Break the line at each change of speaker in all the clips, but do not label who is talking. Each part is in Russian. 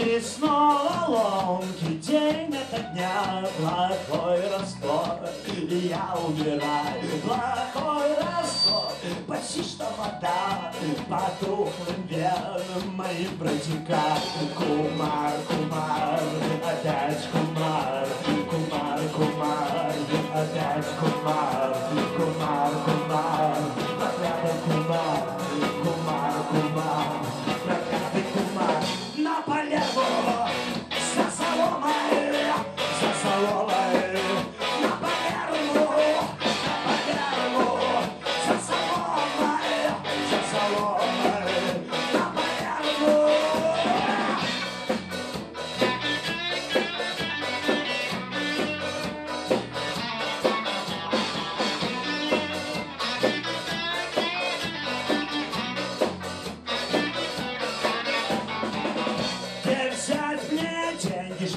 И снова ломкий день это дня, плохой раствор, я умираю. Плохой раствор, почти что вода, по тухлым венам моим протекает. Кумар, кумар, опять кумар,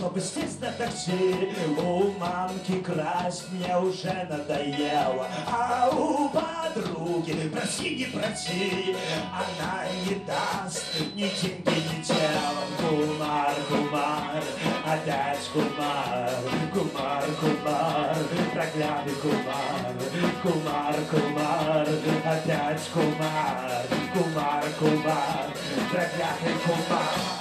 чтобы сесть на такси? У мамки красть мне уже надоело, а у подруги проси не проси, она не даст ни деньги, ни тело. Кумар, кумар, опять кумар, кумар, кумар, проклятый кумар, кумар, кумар, опять кумар, кумар, кумар, проклятый кумар.